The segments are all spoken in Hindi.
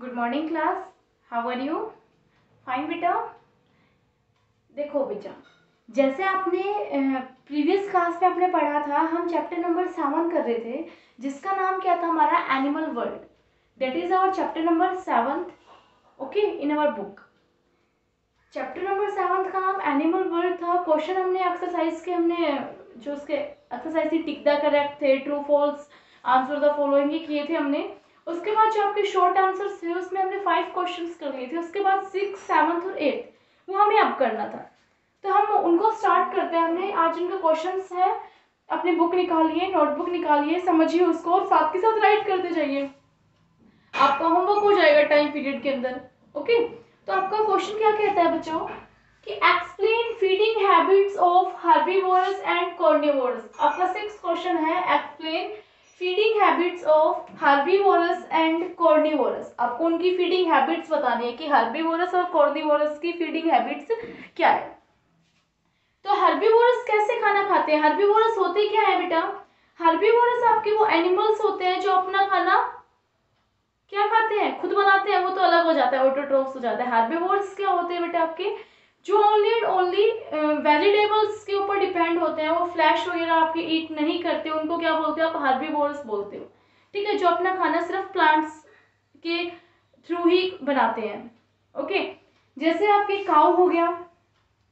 Good morning class how are you fine बेटा? देखो बेटा, जैसे आपने प्रीवियस क्लास में आपने पढ़ा था, हम चैप्टर नंबर सेवन कर रहे थे, जिसका नाम क्या था हमारा? Animal world that is our chapter number seventh okay in our book chapter number seventh का नाम एनिमल वर्ल्ड था. क्वेश्चन हमने एक्सरसाइज के, हमने, जो उसके एक्सरसाइज थी टिक द करेक्ट थे true false answer the following किए थे हमने. उसके बाद जो आपके शॉर्ट आंसर थे, उसमें हमने फाइव क्वेश्चंस कर लिए थे। उसके बाद सिक्स सेवन्थ और एट्थ वो हमें अब करना था। तो हम उनको स्टार्ट करते हैं। हमने आज उनका क्वेश्चंस है, अपनी बुक निकालिए नोटबुक निकालिए, समझिए उसको और साथ के साथ राइट करते जाइए। आपका होमवर्क हो जाएगा टाइम पीरियड के अंदर ओके तो आपका क्वेश्चन क्या कहता है बच्चों? कि explain feeding habits of herbivorous and carnivorous आपका सिक्स क्वेश्चन है explain feeding habits of herbivorous and carnivorous आपको उनकी फीडिंग हैबिट्स बतानी है कि हार्बीवोरस और कॉर्निवोरस की फीडिंग हैबिट्स क्या है? तो हार्बीवोरस कैसे खाना खाते हैं? हार्बीवोरस होते क्या है बेटा? हार्बीवोरस आपके वो एनिमल्स होते हैं जो अपना खाना क्या खाते हैं? खुद बनाते हैं, वो तो अलग हो जाता है ऑटोट्रोफ्स हो जाता है। हार्बीवोरस क्या होते हैं बेटा आपके? जो ओनली एंड ओनली वेजिटेबल्स के ऊपर डिपेंड होते हैं, वो फ्लैश वगैरह आपके ईट नहीं करते, उनको क्या बोलते हो? आप हार्बीवोरस बोलते हो। ठीक है? जो अपना खाना सिर्फ़ प्लांट्स के थ्रू ही बनाते हैं। ओके जैसे आपके काउ हो गया,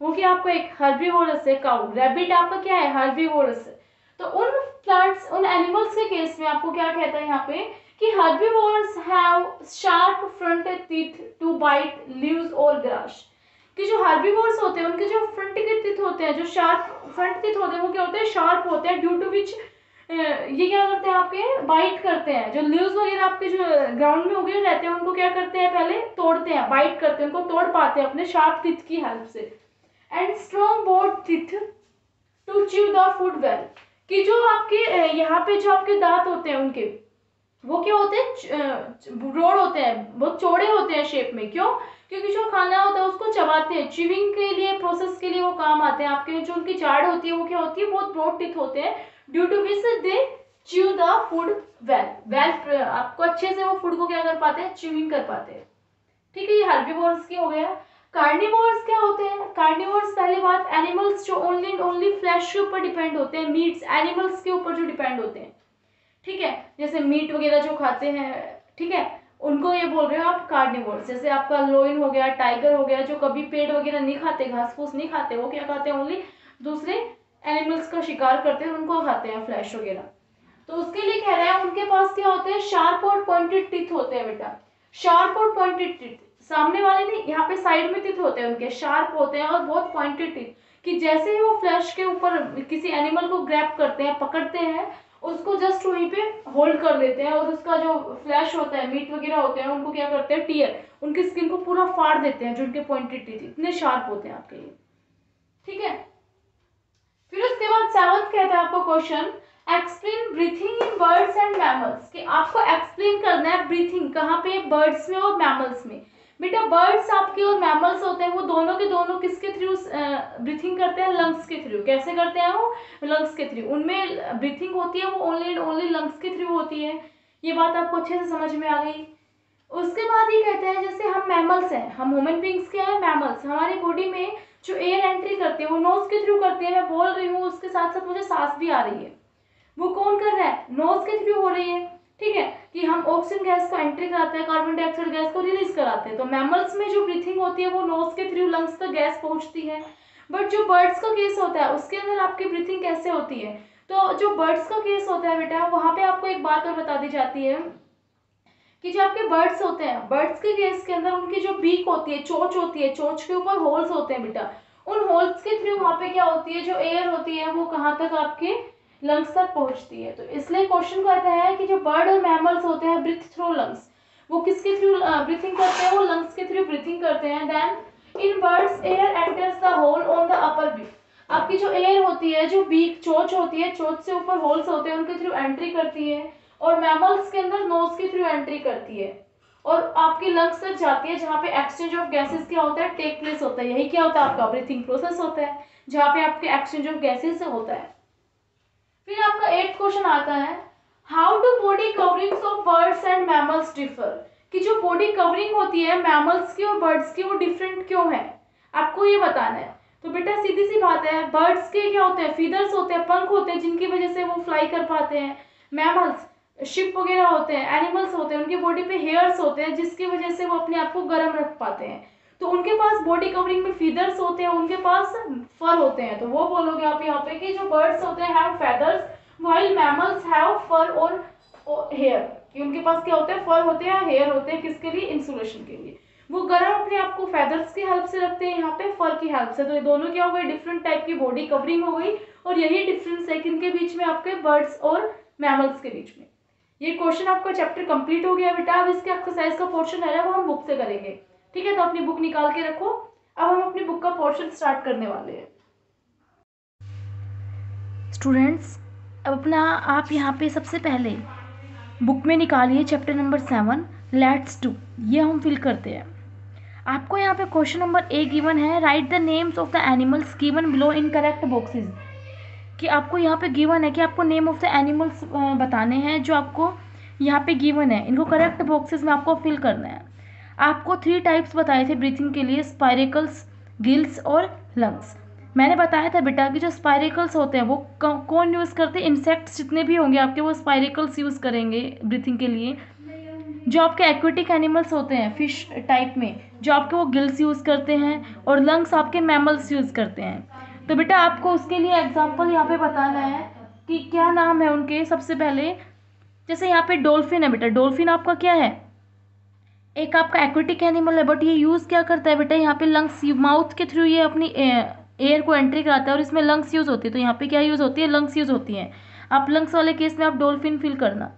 वो क्या आपका एक हार्बीवोरस है काउ रैबिट आपका क्या है? हार्बीवोरस है। तो उन प्लांट्स उन एनिमल्स के केस में आपको क्या कहता है यहाँ पे? कि herbivores have sharp front teeth to bite leaves और ग्रास कि जो हार्बीवोर्स होते हैं, उनके जो फ्रंट के टीथ होते हैं, जो शार्प फ्रंट टीथ होते हैं, वो क्या होते हैं? शार्प होते हैं ड्यू टू विच ये क्या करते हैं आपके? बाइट करते हैं। जो लीव्स वगैरह आपके जो ग्राउंड में उगे रहते हैं, उनको क्या करते हैं पहले? तोड़ते हैं बाइट करते हैं, उनको तोड़ पाते हैं अपने शार्प टीथ की हेल्प से। And strong broad teeth to chew the food well कि जो आपके यहाँ पे जो आपके दांत होते हैं उनके, वो क्या होते हैं? ब्रॉड होते हैं बहुत चौड़े होते हैं शेप में। क्यों? क्योंकि जो खाना होता है उसको चबाते हैं। चिविंग के लिए प्रोसेस के लिए वो काम आते हैं। आपके जो उनकी जाड़ होती है, वो क्या होती है? बहुत ब्रॉड टिथ होते हैं। Due to which they chew the food well well आपको अच्छे से वो फ़ूड को क्या कर पाते हैं? च्यूइंग कर पाते हैं। ठीक है, ये हार्बीवोर्स की हो गया। कार्निवोर्स क्या होते हैं? कार्निवोर्स पहली बात एनिमल्स जो ओनली एंड ओनली फ्लैश के ऊपर डिपेंड होते हैं। मीट्स एनिमल्स के ऊपर जो डिपेंड होते हैं। ठीक है, जैसे मीट वगैरह जो खाते हैं। ठीक है उनको ये बोल रहे हो आप कार्निवोर्स जैसे आपका लोइन हो गया टाइगर हो गया, जो कभी पेड़ वगैरह नहीं खाते घास फूस नहीं खाते, वो क्या खाते हैं ओनली दूसरे एनिमल्स का शिकार करते हैं, उनको खाते हैं फ्लैश वगैरह। तो उसके लिए कह रहे हैं, उनके पास क्या होते हैं? शार्प और पॉइंटेड टिथ होते हैं बेटा। शार्प और पॉइंटेड टिथ सामने वाले नहीं, यहाँ पे साइड में टिथ होते हैं उनके शार्प होते हैं और बहुत पॉइंटेड टीथ कि जैसे ही वो फ्लैश के ऊपर किसी एनिमल को ग्रैप करते हैं, पकड़ते हैं उसको जस्ट वहीं पे होल्ड कर लेते हैं और उसका जो फ्लैश होता है मीट वगैरह होते हैं, उनको क्या करते हैं? टीयर उनकी स्किन को पूरा फाड़ देते हैं जो उनके पॉइंटेड टीथ इतने शार्प होते हैं आपके लिए। ठीक है? फिर उसके बाद सेवंथ कहता है आपको question explain breathing in birds and mammals कि आपको एक्सप्लेन करना है ब्रीथिंग कहाँ पे? बर्ड्स में और मैमल्स में। बेटा बर्ड्स आपके और मैमल्स होते हैं, वो दोनों के दोनों किसके थ्रू ब्रीथिंग करते हैं? लंग्स के थ्रू कैसे करते हैं वो? लंग्स के थ्रू उनमें ब्रीथिंग होती है, वो ओनली एंड ओनली लंग्स के थ्रू होती है। ये बात आपको अच्छे से समझ में आ गई। उसके बाद ये कहते हैं, जैसे हम मैमल्स हैं, हम ह्यूमन बींग्स क्या है? मैमल्स हमारी बॉडी में जो एयर एंट्री करते हैं, वो नोज़ के थ्रू करते हैं। मैं बोल रही हूँ, उसके साथ साथ मुझे सांस भी आ रही है। वो कौन कर रहा है? नोज़ के थ्रू हो रही है। ठीक है, कि हम ऑक्सीजन गैस को एंट्री कराते हैं कार्बन डाइऑक्साइड गैस को रिलीज़ कराते हैं। तो मैमल्स में जो ब्रीथिंग होती है, वो नोज़ के थ्रू लंग्स तक गैस पहुँचती है। बट जो बर्ड्स का केस होता है, उसके अंदर आपकी ब्रीथिंग कैसे होती है? तो जो बर्ड्स का केस होता है बेटा, वहाँ पे आपको एक बात और बता दी जाती है, कि जो आपके बर्ड्स होते हैं बर्ड्स के केस के अंदर उनकी जो बीक होती है, चोच होती है, चोच के ऊपर होल्स होते हैं बेटा। उन होल्स के थ्रू वहाँ पे क्या होती है, जो एयर होती है, वो कहाँ तक आपके लंग्स तक पहुँचती है। तो इसलिए क्वेश्चन कहता है कि जो बर्ड और मैमल्स होते हैं ब्रिथ थ्रू लंग्स वो किसके थ्रू ब्रीथिंग करते हैं? वो लंग्स के थ्रू ब्रीथिंग करते हैं। Then in birds air enters the hole on the upper beak आपकी जो एयर होती है, जो बीक चोच होती है, चोच से ऊपर होल्स होते हैं, उनके थ्रू एंट्री करती है और मैमल्स के अंदर नोज़ के थ्रू एंट्री करती है। और आपकी लंग्स तक जाती है, जहाँ पे एक्सचेंज ऑफ़ गैसेस क्या होता है? टेक प्लेस होता है। यही क्या होता है? आपका ब्रीथिंग प्रोसेस होता है, जहाँ पे आपके एक्सचेंज ऑफ़ गैसेस होता है। फिर आपका एट क्वेश्चन आता है how do body coverings of birds and mammals differ कि जो बॉडी कवरिंग होती है मैमल्स की और बर्ड्स की, वो डिफरेंट क्यों है? आपको ये बताना है। तो बेटा सीधी सी बात है बर्ड्स के क्या होते हैं? फीदर्स होते हैं पंख होते हैं, जिनकी वजह से वो फ्लाई कर पाते हैं। मैमल्स शिप वगैरह होते हैं एनिमल्स होते हैं, उनकी बॉडी पे हेयर्स होते हैं, जिसकी वजह से वो अपने आप को गर्म रख पाते हैं। तो उनके पास बॉडी कवरिंग में फीदर्स होते हैं, उनके पास फर होते हैं। तो वो बोलोगे आप यहाँ पे कि जो बर्ड्स होते हैं feathers while mammals have fur और हेयर कि उनके पास क्या होते हैं? फर होते हैं हेयर होते हैं किसके लिए? इंसुलेशन के लिए। वो गर्म अपने आप को फेदर्स की हेल्प से रखते हैं, यहाँ पे फर की हेल्प से। तो ये दोनों क्या हो गए? डिफरेंट टाइप की बॉडी कवरिंग हो गई और यही डिफरेंस है किनके बीच में? आपके बर्ड्स और मैमल्स के बीच में। ये क्वेश्चन आपका चैप्टर कंप्लीट हो गया बेटा। अब इसके एक्सरसाइज का पोर्शन है वो हम बुक से करेंगे। ठीक है तो अपनी बुक निकाल के रखो। अब हम अपनी बुक का पोर्शन स्टार्ट करने वाले हैं। स्टूडेंट्स अब अपना आप यहाँ पे सबसे पहले बुक में निकालिए chapter number seven let's to ये हम फिल करते हैं। आपको यहाँ पे क्वेश्चन नंबर ए गिवन है। Write the names of the animals given below in correct boxes कि आपको यहाँ पे गिवन है कि आपको नेम ऑफ़ द एनिमल्स बताने हैं जो आपको यहाँ पे गिवन है। इनको करेक्ट बॉक्सेस में आपको फिल करना है। आपको थ्री टाइप्स बताए थे ब्रीथिंग के लिए स्पायरिकल्स गिल्स और लंग्स मैंने बताया था बेटा कि जो स्पायरिकल्स होते हैं, वो कौन यूज़ करते हैं? इंसेक्ट्स जितने भी होंगे आपके, वो स्पायरिकल्स यूज़ करेंगे ब्रीथिंग के लिए. जो आपके एक्वेटिक एनिमल्स होते हैं फ़िश टाइप में, जो आपके वो गिल्स यूज़ करते हैं और लंग्स आपके मैमल्स यूज़ करते हैं. तो बेटा आपको उसके लिए एग्ज़ाम्पल यहाँ पे बताना है कि क्या नाम है उनके सबसे पहले? जैसे यहाँ पे डोल्फिन है बेटा डोल्फिन आपका क्या है? एक आपका एक्वेटिक एनिमल है बट ये यूज़ क्या करता है बेटा? यहाँ पे लंग्स माउथ के थ्रू ये अपनी एयर को एंट्री कराता है और इसमें लंग्स यूज़ होती है। तो यहाँ पे क्या यूज़ होती है? लंग्स यूज़ होती हैं। आप लंग्स वाले केस में आप डोल्फिन फील करना।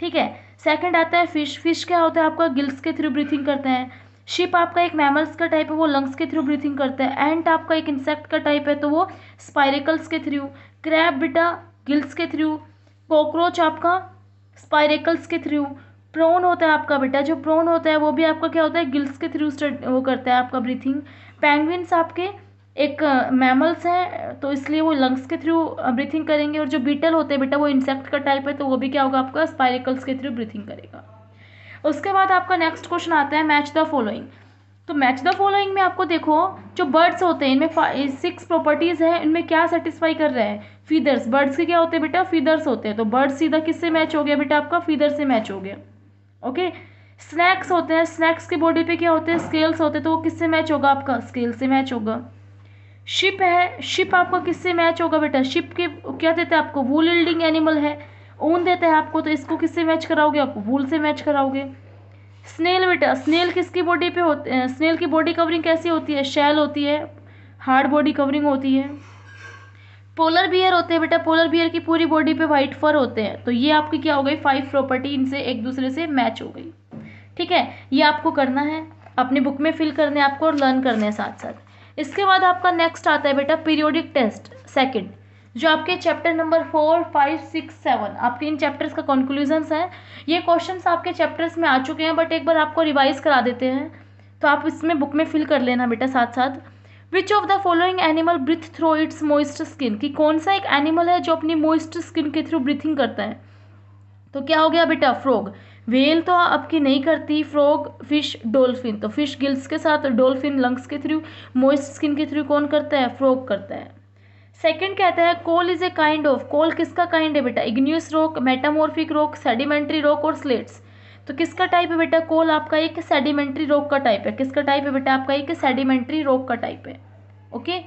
ठीक है? सेकंड आता है फ़िश फ़िश क्या होता है? आपका गिल्स के थ्रू ब्रीथिंग करते हैं। शिप आपका एक मैमल्स का टाइप है, वो लंग्स के थ्रू ब्रीथिंग करता है। एंट आपका एक इंसेक्ट का टाइप है तो वो स्पायरिकल्स के थ्रू क्रैब बेटा गिल्स के थ्रू कॉकरोच आपका स्पायरिकल्स के थ्रू प्रोन होता है आपका बेटा, जो प्रोन होता है, वो भी आपका क्या होता है गिल्स के थ्रू वो करता है आपका ब्रीथिंग पैंगविन्स आपके एक मैमल्स हैं तो इसलिए वो लंग्स के थ्रू ब्रीथिंग करेंगे और जो बीटल होते हैं बेटा, वो इंसेक्ट का टाइप है तो वो भी क्या होगा आपका स्पायरिकल्स के थ्रू ब्रीथिंग करेगा. उसके बाद आपका नेक्स्ट क्वेश्चन आता है मैच द फॉलोइंग तो मैच द फॉलोइंग में आपको देखो, जो बर्ड्स होते हैं, इनमें सिक्स प्रॉपर्टीज़ हैं, इनमें क्या सेटिस्फाई कर रहे हैं? फीदर्स बर्ड्स के क्या होते हैं बेटा? फीदर्स होते हैं. तो बर्ड्स सीधा किससे मैच हो गया बेटा आपका? फीदर से मैच हो गया. ओके स्नैक्स होते हैं स्नैक्स की बॉडी पे क्या होते हैं? स्केल्स होते हैं तो वो किससे मैच होगा आपका? स्केल से मैच होगा। शिप है शिप आपका किससे मैच होगा बेटा? शिप के क्या देते हैं आपको? वूल इल्डिंग एनिमल है। ऊन देता है आपको तो इसको किससे मैच कराओगे आप? वूल से मैच कराओगे। स्नेल बेटा स्नेल किसकी बॉडी पे होते हैं स्नेल की बॉडी कवरिंग कैसी होती है? शैल होती है। हार्ड बॉडी कवरिंग होती है। पोलर बियर होते हैं बेटा पोलर बियर की पूरी बॉडी पे वाइट फर होते हैं। तो ये आपकी क्या हो गई? फाइव प्रॉपर्टी इनसे एक दूसरे से मैच हो गई। ठीक है? ये आपको करना है, अपनी बुक में फिल करने आपको और लर्न करने हैं साथ साथ। इसके बाद आपका नेक्स्ट आता है बेटा पीरियोडिक टेस्ट सेकेंड जो आपके chapter number four five six seven आपके इन चैप्टर्स का कंक्लूजन्स हैं। ये क्वेश्चंस आपके चैप्टर्स में आ चुके हैं बट एक बार आपको रिवाइज करा देते हैं। तो आप इसमें बुक में फिल कर लेना बेटा साथ साथ। Which of the following animal breathe through its moist skin कि कौन सा एक एनिमल है जो अपनी मोइस्ट स्किन के थ्रू ब्रीथिंग करता है? तो क्या हो गया बेटा? फ्रॉग वेल तो आपकी नहीं करती। फ्रॉग फ़िश डोल्फिन तो फ़िश गिल्स के साथ डोल्फिन लंग्स के थ्रू मोइस्ट स्किन के थ्रू कौन करता है? फ्रॉग करता है। सेकंड कहता है coal is a kind of coal किसका काइंड है बेटा? Igneous rock metamorphic rock sedimentary rock और स्लेट्स तो किसका टाइप है बेटा? कोल आपका एक सेडिमेंट्री रॉक का टाइप है। किसका टाइप है बेटा? आपका एक सेडिमेंट्री रॉक का टाइप है। ओके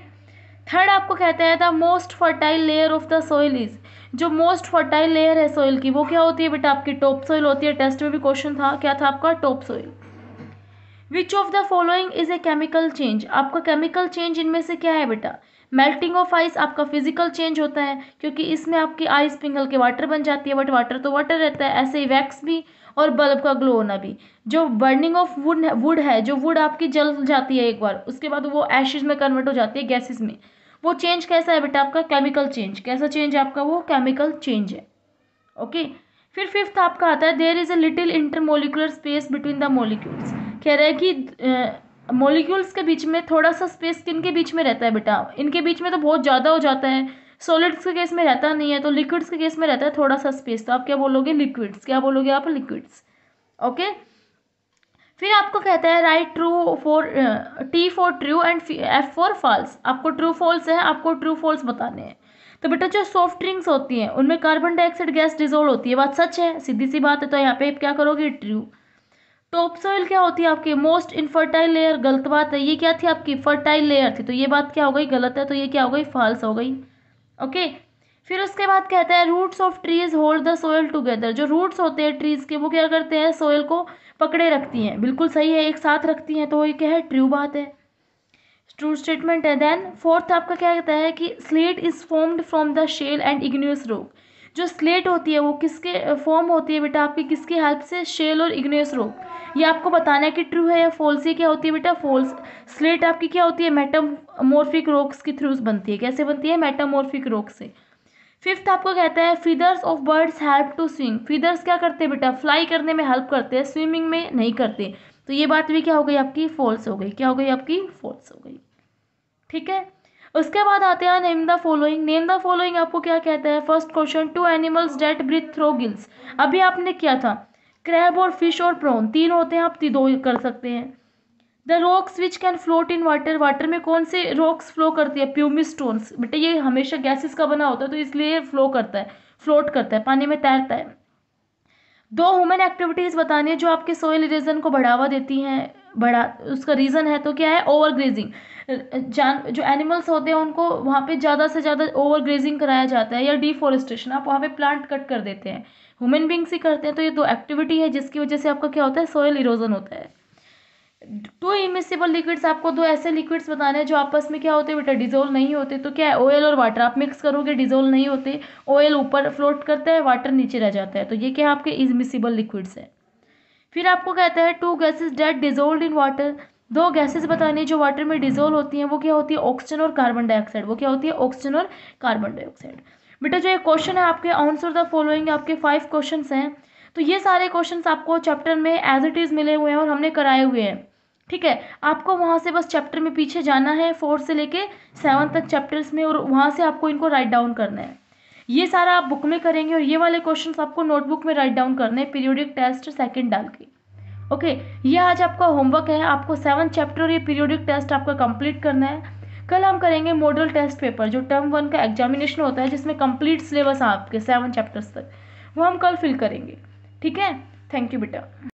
थर्ड आपको कहता है the most fertile layer of the soil is जो मोस्ट फर्टाइल लेयर है सोइल की, वो क्या होती है बेटा आपकी? टॉप सोइल होती है। टेस्ट में भी क्वेश्चन था, क्या था आपका? Top soil which of the following is a chemical change आपका केमिकल चेंज इनमें से क्या है बेटा? मेल्टिंग ऑफ़ आइस आपका फ़िज़िकल चेंज होता है, क्योंकि इसमें आपकी आइस पिघल के वाटर बन जाती है बट वाटर तो वाटर रहता है। ऐसे ही वैक्स भी और बल्ब का ग्लो होना भी। जो बर्निंग ऑफ़ वुड वुड है, जो वुड आपकी जल जाती है एक बार, उसके बाद वो एशिज में कन्वर्ट हो जाती है गैसेज में। वो चेंज कैसा है बेटा आपका? केमिकल चेंज कैसा चेंज है आपका? वो केमिकल चेंज है। ओके फिर फिफ्थ आपका आता है there is a little intermolecular space between the molecules कह रहे हैं कि मोलिक्यूल्स के बीच में थोड़ा सा स्पेस किन के बीच में रहता है बेटा? इनके बीच में तो बहुत ज़्यादा हो जाता है। सॉलिड्स के केस में रहता नहीं है तो लिक्विड्स के केस में रहता है थोड़ा सा स्पेस तो आप क्या बोलोगे? लिक्विड्स क्या बोलोगे आप? लिक्विड्स ओके फिर आपको कहता है write true for T for true and F for false आपको ट्रू फॉल्स है, आपको ट्रू फॉल्स बताने हैं। तो बेटा जो सॉफ्ट ड्रिंक्स होती हैं, उनमें कार्बन डाइऑक्साइड गैस डिजोल्व होती है। बात सच है, सीधी सी बात है तो यहाँ पे क्या करोगे? ट्रू टॉप सॉइल क्या होती है आपकी? मोस्ट इनफर्टाइल लेयर गलत बात है। ये क्या थी आपकी? फर्टाइल लेयर थी। तो ये बात क्या हो गई? गलत है। तो ये क्या हो गई? फॉल्स हो गई। ओके? फिर उसके बाद कहता है roots of trees hold the soil together जो रूट्स होते हैं ट्रीज के, वो क्या करते हैं सोयल को पकड़े रखती हैं। बिल्कुल सही है, एक साथ रखती हैं तो ये क्या है ट्रू बात है। ट्रू स्टेटमेंट है। देन फोर्थ आपका क्या कहता है कि slate is formed from the shale and igneous rock जो स्लेट होती है, वो किसके फॉर्म होती है बेटा आपकी, किसकी हेल्प से? शेल और इग्नियस रोक ये आपको बताना है कि ट्रू है या फॉल्स ये क्या होती है बेटा? फॉल्स स्लेट आपकी क्या होती है? मेटामोर्फिक रोक्स के थ्रूज बनती है। कैसे बनती है? मेटामोर्फिक रोक से। फिफ्थ आपको कहता है feathers of birds help to swing feathers क्या करते हैं बेटा? फ्लाई करने में हेल्प करते हैं स्विमिंग में नहीं करते। तो ये बात भी क्या हो गई आपकी? फॉल्स हो गई। क्या हो गई आपकी? फॉल्स हो गई। ठीक है? उसके बाद आते हैं name the following name the following आपको क्या कहता है? First question two animals that breathe through gills अभी आपने किया था। क्रैब और फ़िश और प्रॉन तीन होते हैं, आप दो कर सकते हैं। The rocks which can float in water water में कौन से रॉक्स फ्लो करती है? प्यूमी स्टोन्स बेटा, ये हमेशा गैसेस का बना होता है तो इसलिए फ्लो करता है फ्लोट करता है, पानी में तैरता है। दो ह्यूमन एक्टिविटीज़ बतानी है जो आपके सोयल इरेजन को बढ़ावा देती हैं। बढ़ा उसका रीज़न है तो क्या है? ओवर ग्रेजिंग जान, जो एनिमल्स होते हैं, उनको वहाँ पे ज़्यादा से ज़्यादा ओवर ग्रेजिंग कराया जाता है या डिफॉरेस्टेशन आप वहाँ पे प्लांट कट कर देते हैं। ह्यूमन बींग्स ही करते हैं तो ये दो एक्टिविटी है, जिसकी वजह से आपका क्या होता है? सोयल इरोजन होता है। टू इमिसिबल लिक्विड्स आपको दो ऐसे लिक्विड्स बताने हैं जो आपस में क्या होते हैं, बेटा डिजोल्व नहीं होते। तो क्या है? ऑयल और वाटर आप मिक्स करोगे डिजोल्व नहीं होते। ऑयल ऊपर फ्लोट करता है वाटर नीचे रह जाता है। तो ये क्या आपके इमिसिबल लिक्विड्स है। फिर आपको कहता है two gases that dissolve in water दो गैसेज बतानी जो वाटर में डिजोल्व होती हैं, वो क्या होती है? ऑक्सीजन और कार्बन डाइऑक्साइड वो क्या होती है? ऑक्सीजन और कार्बन डाइऑक्साइड बेटा, जो ये क्वेश्चन है, आपके आंसर द फॉलोइंग आपके फाइव क्वेश्चन हैं. तो ये सारे क्वेश्चन आपको चैप्टर में एज इट इज़ मिले हुए हैं और हमने कराए हुए हैं. ठीक है? आपको वहाँ से बस चैप्टर में पीछे जाना है फोर्थ से लेके सेवन तक चैप्टर्स में और वहाँ से आपको इनको राइट डाउन करना है. ये सारा आप बुक में करेंगे और ये वाले क्वेश्चंस आपको नोटबुक में राइट डाउन करने पीरियोडिक टेस्ट सेकंड डाल के। ओके ये आज आपका होमवर्क है, आपको सेवन चैप्टर ये पीरियोडिक टेस्ट आपका कंप्लीट करना है। कल हम करेंगे मॉडल टेस्ट पेपर जो टर्म वन का एग्जामिनेशन होता है, जिसमें कंप्लीट सिलेबस आपके सेवन चैप्टर्स तक, वो हम कल फिल करेंगे। ठीक है? थैंक यू बेटा।